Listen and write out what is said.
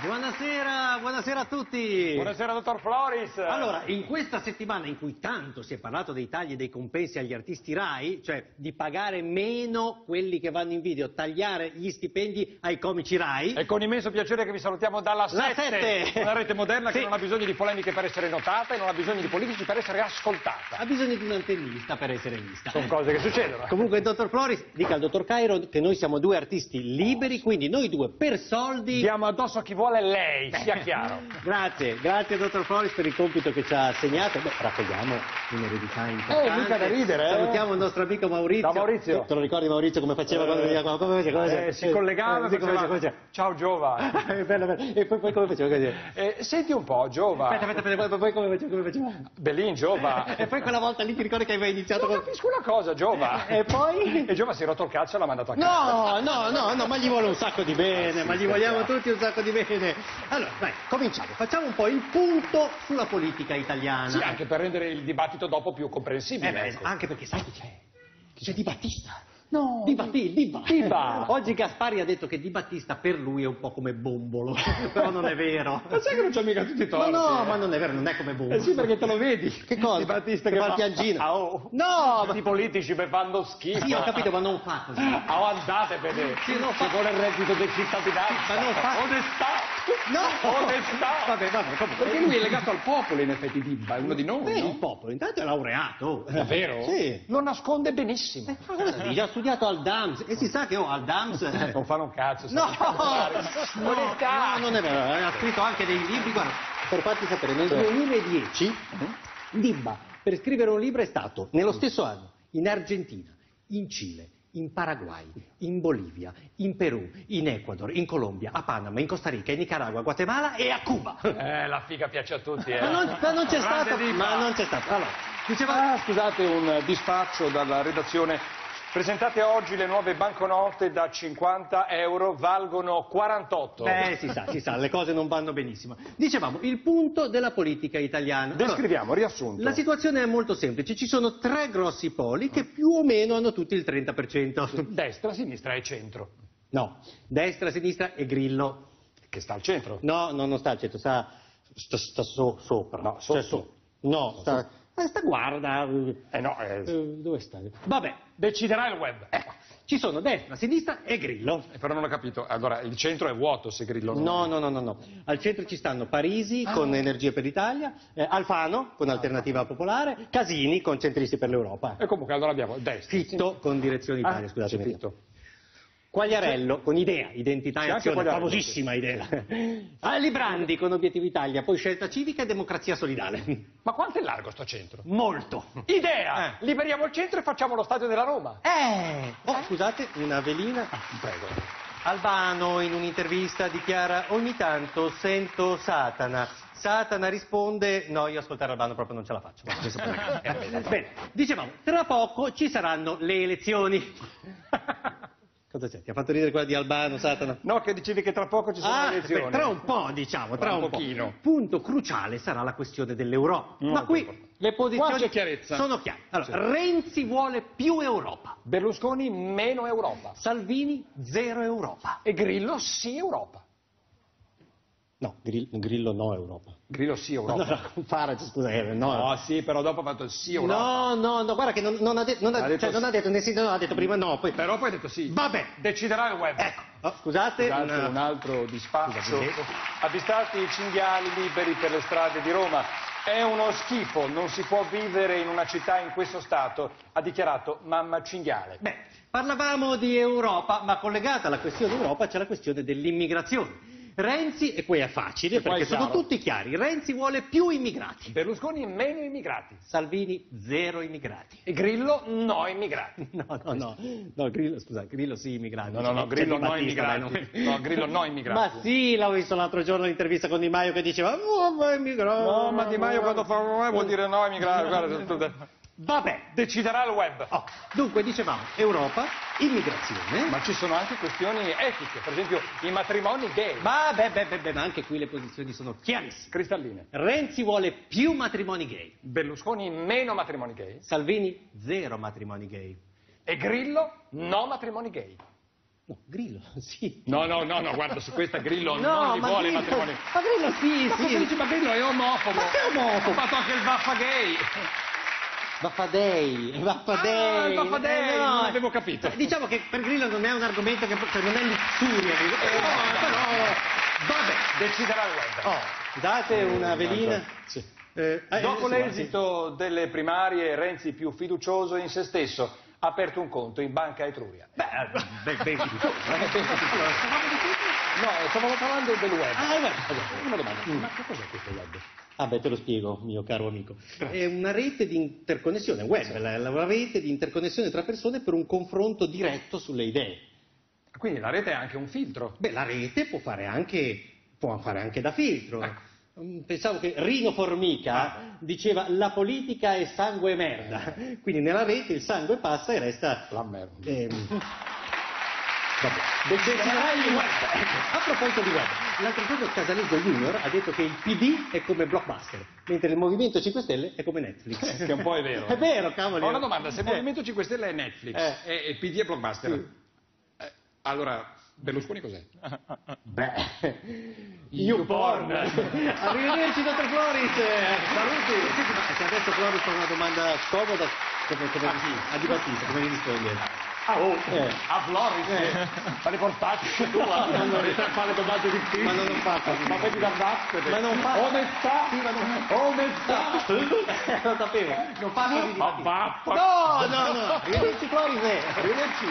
Buonasera, buonasera a tutti. Buonasera, dottor Floris. Allora, in questa settimana in cui tanto si è parlato dei tagli e dei compensi agli artisti RAI, cioè di pagare meno quelli che vanno in video, tagliare gli stipendi ai comici RAI, È con immenso piacere che vi salutiamo dalla La 7, Sette. una rete moderna che Sì. non ha bisogno di polemiche per essere notata e non ha bisogno di politici per essere ascoltata. ha bisogno di un antennista per essere vista. Sono cose che succedono. Comunque, dottor Floris, dica al dottor Cairo che noi siamo due artisti liberi, quindi noi due per soldi... Diamo addosso a chi vuole lei, sia chiaro. Grazie, grazie dottor Floris per il compito che ci ha assegnato. Beh, raccogliamo un'eredità importante. mica da ridere, eh. Salutiamo il nostro amico Maurizio. Ciao, Maurizio. Te lo ricordi Maurizio come faceva quando veniva? Come faceva? Come? Eh, si collegava, Eh, faceva? Come faceva? Ciao Giova. Eh, bello, bello. E poi, poi come faceva? Come faceva? Eh, senti un po', Giova. Aspetta, aspetta, aspetta, poi, poi come faceva? Come faceva? Bellin, Giova. E poi quella volta lì ti ricordi che aveva iniziato Non con... capisco una cosa, Giova. E poi? E Giova si è rotto il cazzo e l'ha mandato a casa. No, no, no, no, ma gli vuole un sacco di bene, Ah, sì, ma gli vogliamo tutti un sacco di bene. Allora, dai, cominciamo. Facciamo un po' il punto sulla politica italiana. Sì, anche per rendere il dibattito dopo più Eh comprensibile. beh, ecco. anche perché sai chi c'è? C'è Di Battista. No. Di Battista, Diba. Diba. Oggi Gaspari ha detto che Di Battista per lui è un po' come Bombolo, però non è vero. Ma sai che non c'ho mica tutti i Ma torti? no, eh? ma non è vero, non è come Bombolo. Eh sì, perché te lo vedi. Che cosa? Di Battista Che che, fa piangino. Ah, oh. No, ma... I politici per fanno schifo. Sì, ho capito, ma non fa così. Ah, andate, vede. Sì, non fa- Ci vuole il reddito di cittadinanza. Ma non fa- Onestà. No! Onestà. Vabbè, vabbè, comunque. Perché lui è legato al popolo, in effetti, Dibba, è uno di noi, Beh, no? il popolo, intanto è laureato. Davvero? Sì. Lo nasconde benissimo. Ma cosa dici? Ha studiato al DAMS e si sa che oh, al DAMS... Non fanno un cazzo. No, no, Onestà. no, non è vero, eh, ha scritto anche dei libri, guarda, per farti sapere, nel 2010 Dibba per scrivere un libro è stato, nello stesso anno, in Argentina, in Cile, in Paraguay, in Bolivia, in Perù, in Ecuador, in Colombia, a Panama, in Costa Rica, in Nicaragua, Guatemala e a Cuba. Eh, la figa piace a tutti, eh. Ma non, ma non c'è stato, ma non c'è stato. Allora, diceva... Ah, scusate, un dispaccio dalla redazione. Presentate oggi le nuove banconote da 50 euro, valgono 48. Beh, si sa, si sa, le cose non vanno benissimo. Dicevamo, il punto della politica italiana. Allora, Descriviamo, riassunto. La situazione è molto semplice, ci sono tre grossi poli che più o meno hanno tutti il 30%. Destra, sinistra e centro. No, destra, sinistra e Grillo. Che sta al centro. No, no, non sta al centro, sta, sta, sta so- sopra. No, Cioè, sotto. so- no, sta, eh, sta guarda. eh, Eh no, eh, eh, dove sta? Vabbè, deciderà il web. ecco, ci sono destra, sinistra e Grillo. Eh, Però non ho capito. Allora, il centro è vuoto se Grillo non No, no, no, no, no. Al centro ci stanno Parisi con Energie per l'Italia, eh, Alfano con Alternativa Popolare, Casini con Centristi per l'Europa. E comunque allora abbiamo destra. Fitto con Direzione Italia, Ah, scusatemi. Fitto. Quagliarello con Idea, Identità e Azione, famosissima Idea. Ali Brandi con Obiettivo Italia, poi Scelta Civica e Democrazia Solidale. Ma quanto è largo sto centro? Molto. Idea! Eh. Liberiamo il centro e facciamo lo stadio della Roma. Eh! Oh, scusate, una velina. Ah, prego. Albano in un'intervista dichiara ogni tanto sento Satana. Satana risponde no, io ascoltare Albano proprio non ce la faccio. Eh, Bene, dicevamo, tra poco ci saranno le elezioni. Cosa c'è? Ti ha fatto ridere quella di Albano, Satana? No, che dicevi che tra poco ci sono Ah, le elezioni. beh, tra un po', diciamo, tra, Tra un un, pochino. po'. Punto cruciale sarà la questione dell'Europa. Molto Ma qui le posizioni sono chiare. Allora, Sì. Renzi vuole più Europa, Berlusconi meno Europa. Salvini zero Europa. E Grillo sì Europa. No, Grillo, no Europa. Grillo sì Europa. No, no, Farage, scusa, eh, no. No, sì, però dopo ha fatto sì Europa. No, no, no, guarda che non, non ha, de- non ha- Ha detto cioè, non sì. ha detto, no, ha detto prima no, poi... Però poi ha detto sì. Vabbè, Deciderà il web. ecco, oh, scusate, Scusate, una- un altro dispaccio. Scusate. Avvistati i cinghiali liberi per le strade di Roma. È uno schifo, non si può vivere in una città in questo stato, ha dichiarato mamma cinghiale. Beh, parlavamo di Europa, ma collegata alla questione Europa c'è la questione dell'immigrazione. Renzi, e qui è facile E perché è sono tutti chiari, Renzi vuole più immigrati, Berlusconi meno immigrati. Salvini zero immigrati. E Grillo no immigrati. No, no, no, no, Grillo, scusa, Grillo sì immigrati. No, no, no, C'è Grillo no Battista, dai, immigrati. No, Grillo no immigrati. Ma sì, l'ho visto l'altro giorno l'intervista con Di Maio che diceva "Oh, ma immigrati. No, ma Di Maio quando fa eh, vuol dire no immigrati. Guarda, Vabbè, deciderà il web. oh, dunque dicevamo Europa, immigrazione. Ma ci sono anche questioni etiche, per esempio i matrimoni gay. Ma beh, beh, beh, beh, ma anche qui le posizioni sono chiarissime. Cristalline. Renzi vuole più matrimoni gay, Berlusconi meno matrimoni gay. Salvini zero matrimoni gay. E Grillo no matrimoni gay. No, Grillo, sì. No, no, no, no, guarda, su questa Grillo No, non li ma vuole Grillo- matrimoni. Ma Grillo sì, Ma sì. dici? Ma Grillo è omofobo. Ma che omofobo? Ha fatto anche il vaffa gay. Vaffadei, Vaffadei. Ah, il Vaffadei, Eh, no. non avevo capito. Diciamo che per Grillo non è un argomento che cioè non è lussuria. Eh, no, però Vabbè, deciderà il web. oh, date una velina. Sì. Eh, eh, Dopo l'esito delle primarie, Renzi più fiducioso in se stesso ha aperto un conto in Banca Etruria. Beh, ben fiducioso, eh, ben fiducioso. No, stavamo parlando del web. Ah, è vero. Una domanda. Mm. Ma che cos'è questo web? Ah beh, te lo spiego, mio caro amico. È una rete di interconnessione, web, la, la- una rete di interconnessione tra persone per un confronto diretto sulle idee. Quindi la rete è anche un filtro. Beh, la rete può fare anche, può fare anche da filtro. Ecco. Mm, Pensavo che Rino Formica diceva la politica è sangue e merda, quindi nella rete il sangue passa e resta La merda. Ehm, Vabbè, il web. Ecco, a proposito di web, l'altro giorno Casaleggio Junior ha detto che il PD è come Blockbuster, mentre il Movimento 5 Stelle è come Netflix. Che un po' è vero. È vero, cavoli. Ho una domanda, se il Eh, Movimento 5 Stelle è Netflix Eh. e il PD è Blockbuster, Sì. eh, allora Berlusconi cos'è? Beh, YouPorn. Arrivederci, dottor Floris. Saluti. Ma se adesso Floris fa una domanda scomoda, come, come, a Di Battista, come gli risponde? Ah, oh, Eh. a Floris, Eh. fa le portacce tua, non riesci a fare domande difficili. Ma non lo fa così. Ma vedi da battere. Ma non fa- Onestà, Sì, ma non- onestà. Eh, lo sapevo, non fa Di Ma Battista. vaffa- No, no, no. Arrivederci, Floris. Arrivederci.